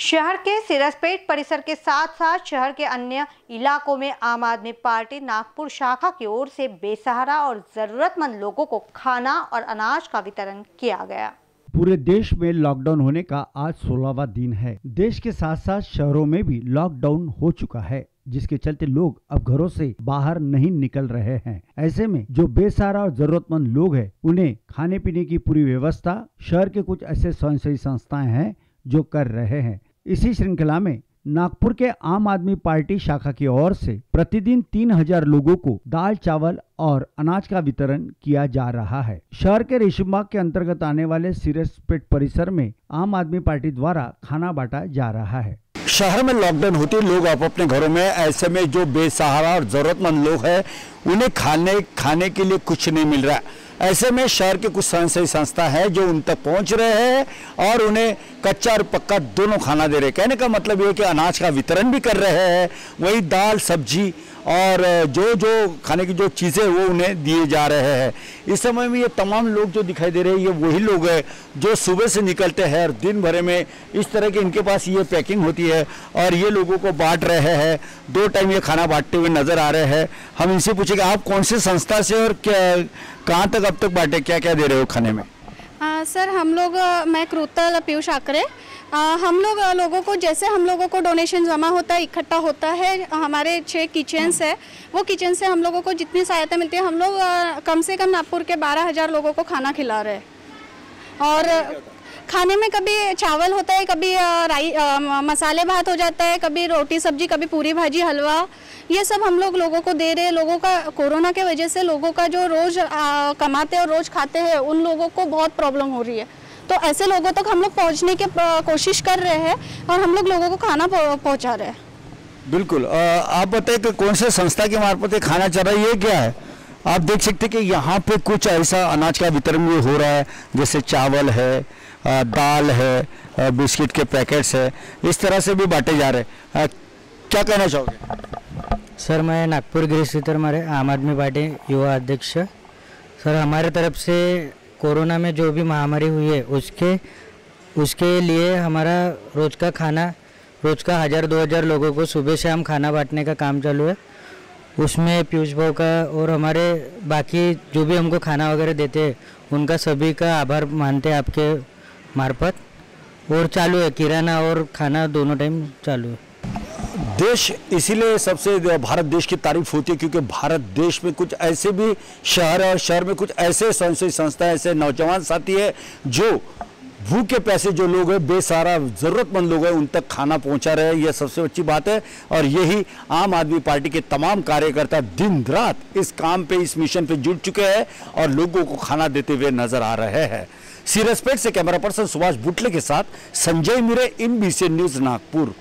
शहर के सिरसपेट परिसर के साथ साथ शहर के अन्य इलाकों में आम आदमी पार्टी नागपुर शाखा की ओर से बेसहारा और जरूरतमंद लोगों को खाना और अनाज का वितरण किया गया। पूरे देश में लॉकडाउन होने का आज सोलहवा दिन है। देश के साथ साथ शहरों में भी लॉकडाउन हो चुका है, जिसके चलते लोग अब घरों से बाहर नहीं निकल रहे हैं। ऐसे में जो बेसहारा और जरूरतमंद लोग हैं, उन्हें खाने पीने की पूरी व्यवस्था, शहर के कुछ ऐसे स्वयंसेवी संस्थाएँ हैं, जो कर रहे हैं। इसी श्रृंखला में नागपुर के आम आदमी पार्टी शाखा की ओर से प्रतिदिन तीन हज़ार लोगों को दाल, चावल और अनाज का वितरण किया जा रहा है। शहर के रेशमबाग के अंतर्गत आने वाले सीरसपेट परिसर में आम आदमी पार्टी द्वारा खाना बांटा जा रहा है। शहर में लॉकडाउन होते लोग आप अपने घरों में, ऐसे में जो बेसहारा और जरूरतमंद लोग हैं उन्हें खाने खाने के लिए कुछ नहीं मिल रहा। ऐसे में शहर के कुछ स्वयंसेवी संस्था है जो उन तक पहुँच रहे हैं और उन्हें कच्चा और पक्का दोनों खाना दे रहे हैं। कहने का मतलब ये कि अनाज का वितरण भी कर रहे हैं। वही दाल, सब्ज़ी और जो जो खाने की जो चीज़ें वो उन्हें दिए जा रहे हैं। इस समय में ये तमाम लोग जो दिखाई दे रहे हैं, ये वही लोग हैं जो सुबह से निकलते हैं और दिन भर में इस तरह के इनके पास ये पैकिंग होती है और ये लोगों को बांट रहे हैं। दो टाइम ये खाना बांटते हुए नज़र आ रहे हैं। हम इनसे पूछेंगे, आप कौन सी संस्था से और क्या, कहाँ तक अब तक बांटे क्या क्या दे रहे हो खाने में? सर, हम लोग मैं क्रूतल, पीयूष आकरे। हम लोग लोगों को, जैसे हम लोगों को डोनेशन जमा होता है, इकट्ठा होता है, हमारे छः किचन्स है, वो किचन से हम लोगों को जितनी सहायता मिलती है, हम लोग कम से कम नागपुर के बारह हज़ार लोगों को खाना खिला रहे हैं। और खाने में कभी चावल होता है, कभी राई मसाले भात हो जाता है, कभी रोटी सब्ज़ी, कभी पूरी भाजी, हलवा, ये सब हम लोग लोगों को दे रहे हैं। लोगों का, कोरोना के वजह से लोगों का जो रोज़ कमाते और रोज़ खाते हैं, उन लोगों को बहुत प्रॉब्लम हो रही है। तो ऐसे लोगों तक हम लोग पहुँचने की कोशिश कर रहे हैं और हम लोग लोगों को खाना पहुँचा रहे हैं। बिल्कुल आप बताए कि कौन से संस्था के मार्फत खाना चल रहा है, ये क्या है? आप देख सकते कि यहाँ पे कुछ ऐसा अनाज का वितरण भी हो रहा है, जैसे चावल है दाल है बिस्किट के पैकेट्स है, इस तरह से भी बांटे जा रहे हैं। क्या कहना चाहोगे? सर, मैं नागपुर गृह हमारे आम आदमी पार्टी युवा अध्यक्ष। सर, हमारे तरफ़ से कोरोना में जो भी महामारी हुई है, उसके उसके लिए हमारा रोज़ का खाना, रोज़ का हज़ार, दो हज़ार लोगों को सुबह हम खाना बांटने का काम चालू है। उसमें पीयूष भाव का और हमारे बाकी जो भी हमको खाना वगैरह देते हैं, उनका सभी का आभार मानते हैं आपके मार्फत और चालू है, किराना और खाना दोनों टाइम चालू है। देश इसीलिए सबसे भारत देश की तारीफ़ होती है क्योंकि भारत देश में कुछ ऐसे भी शहर है और शहर में कुछ ऐसे स्वयंसेवी संस्थाएँ ऐसे नौजवान साथी है जो भूखे पैसे जो लोग हैं बेसारा ज़रूरतमंद लोग हैं, उन तक खाना पहुँचा रहे हैं, यह सबसे अच्छी बात है। और यही आम आदमी पार्टी के तमाम कार्यकर्ता दिन रात इस काम पे, इस मिशन पे जुट चुके हैं और लोगों को खाना देते हुए नज़र आ रहे हैं। सीरसपेट से कैमरा पर्सन सुभाष बुटले के साथ Sanjay Mire in B news Nagpur.